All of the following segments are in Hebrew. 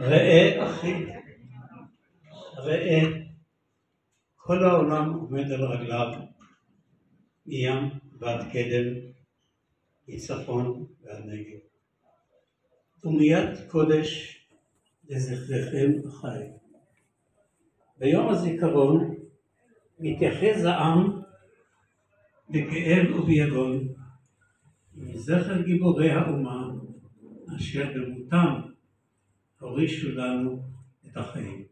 ראה אחי, ראה כל העולם עומד על רגליו מים ועד קדם, מצפון ועד נגב. ומיד קודש לזכרכם חי. ביום הזיכרון מתייחס העם בכאב וביגון מזכר גיבורי האומה אשר במותם הורישו לנו את החיים.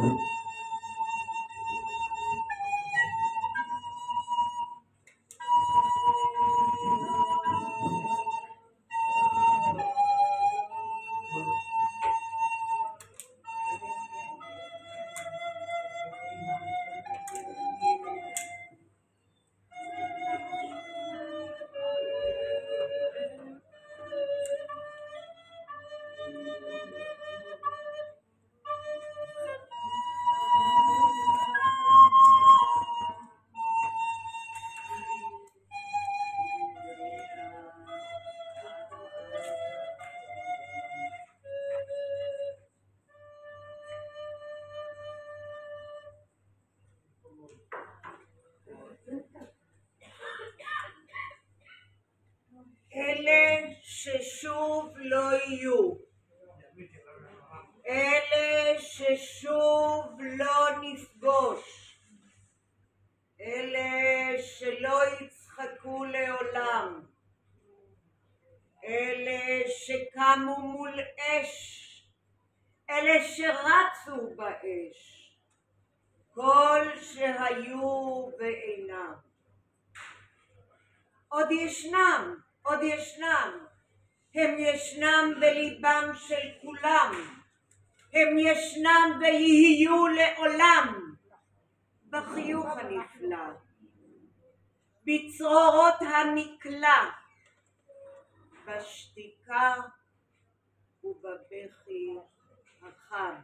אלה יהיו, אלה ששוב לא נפגוש, אלה שלא יצחקו לעולם, אלה שקמו מול אש, אלה שרצו באש, כל שהיו ואינם. עוד ישנם, עוד ישנם, הם ישנם בליבם של כולם, הם ישנם ויהיו לעולם, בחיוך הנפלא, בצרורות הנקלע, בשתיקה ובבכי החם.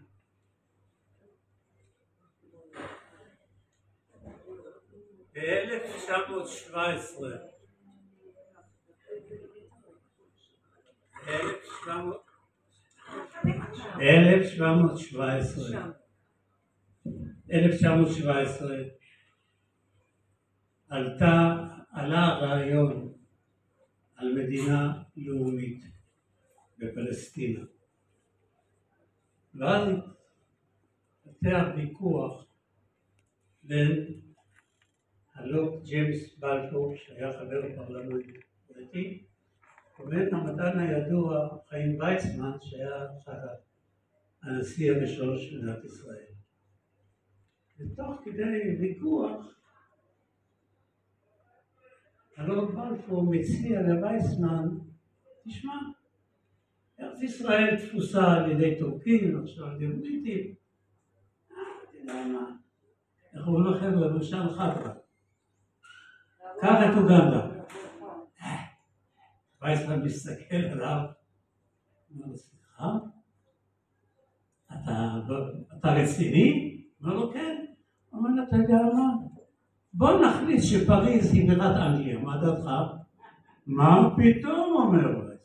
ב-1917 ב-1717 1917 עלתה, עלה הרעיון על מדינה לאומית בפלסטינה. ואז התפתח ויכוח בין הלוק ג'יימס בלפור שהיה חבר הפרלמנט הבריטי ובין המדען הידוע חיים ויצמן שהיה אחד הנשיא הראשון של מדינת ישראל. ותוך כדי ויכוח הלוק בלפור מציע לוויצמן תשמע ארץ ישראל תפוסה על ידי טורקים, עכשיו על ידי בריטים. אה, יודע מה? איך אומרים לחבר'ה, למשל חדרה קח את אוגנדה ויצמן מסתכל עליו, אומר לו, סליחה? אתה, אתה רציני? אומר לו, כן. אומר לו, אתה יודע מה? בוא נכניס שפריז היא בירת אנגליה, מה דעתך? מה פתאום, אומר ויצמן.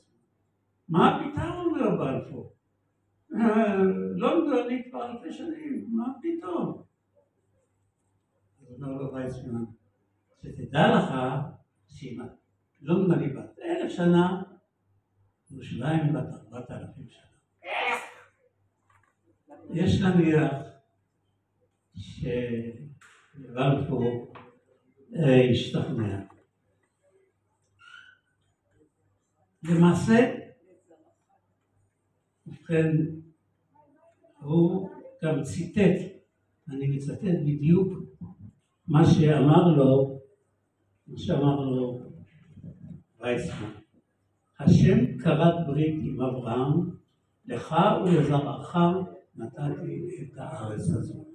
מה פתאום, אומר בלפור? לונדון היא כבר אלפי שנים, מה פתאום? אז אומר לו ויצמן, שתדע לך שאם לונדון היא בת אלף שנה, ירושלים בת ארבעת אלפים שנה. יש להניח שבלפור אה, השתכנע. למעשה, ובכן, הוא גם ציטט, אני מצטט בדיוק מה שאמר לו, מה שאמר לו וייסמן. השם כרת ברית עם אברהם, לך ולזרעך נתתי את הארץ הזו.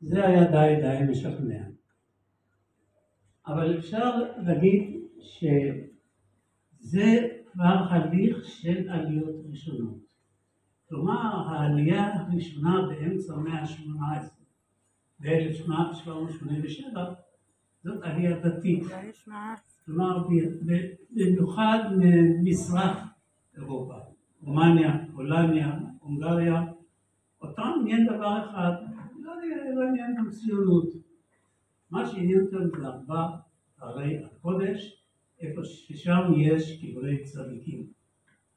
זה היה די די משכנע. אבל אפשר להגיד שזה כבר הליך של עליות ראשונות. כלומר, העלייה הראשונה באמצע המאה ה-18, ב-1787, זאת עלייה דתית. כלומר, במיוחד ממזרח אירופה, רומניה, הולניה, הונגריה, אותם עניין דבר אחד, לא, לא עניין גם ציונות. מה שעניין אותם זה ארבע ערי הקודש, איפה ששם יש קברי צדיקים.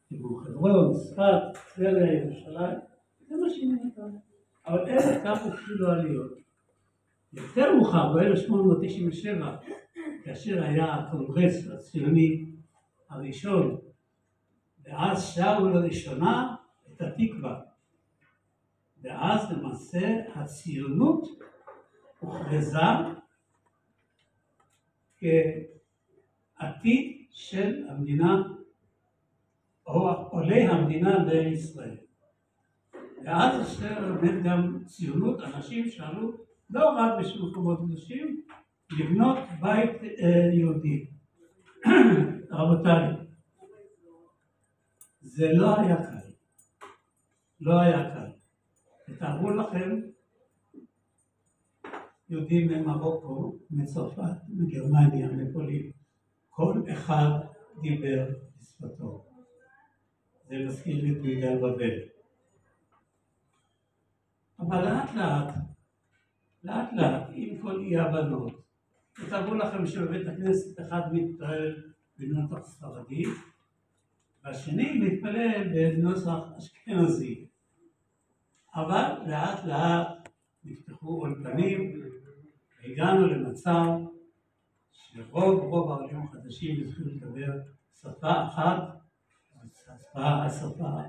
כמו חברון, צפת, טבריה, ירושלים, זה מה שעניין אותם. אבל אלה כך התחילו עליות. יותר מאוחר, ב-1897, כאשר היה הקונגרס הציוני הראשון, ואז שרו לראשונה את התקווה. ואז למעשה הציונות הוכרזה כעתיד של המדינה או עולי המדינה לישראל. ואז באמת גם ציונות, אנשים שאלו לא רק בשביל מקומות קדושים, לבנות בית אה, יהודי. רבותיי, זה לא היה קל. לא היה קל. תתארו לכם יהודים ממרוקו, מצרפת, מגרמניה, מפולין, כל אחד דיבר בשפתו. זה מזכיר לי את מגדל בבל. אבל לאט לאט, לאט לאט, עם כל אי הבנות, תתארו לכם שבבית הכנסת אחד מתפלל בנוסח ספרדי, והשני מתפלל בנוסח אשכנזי. אבל לאט לאט נפתחו אולפנים, והגענו למצב שרוב רוב העולים החדשים התחילו לדבר שפה אחת, השפה, השפה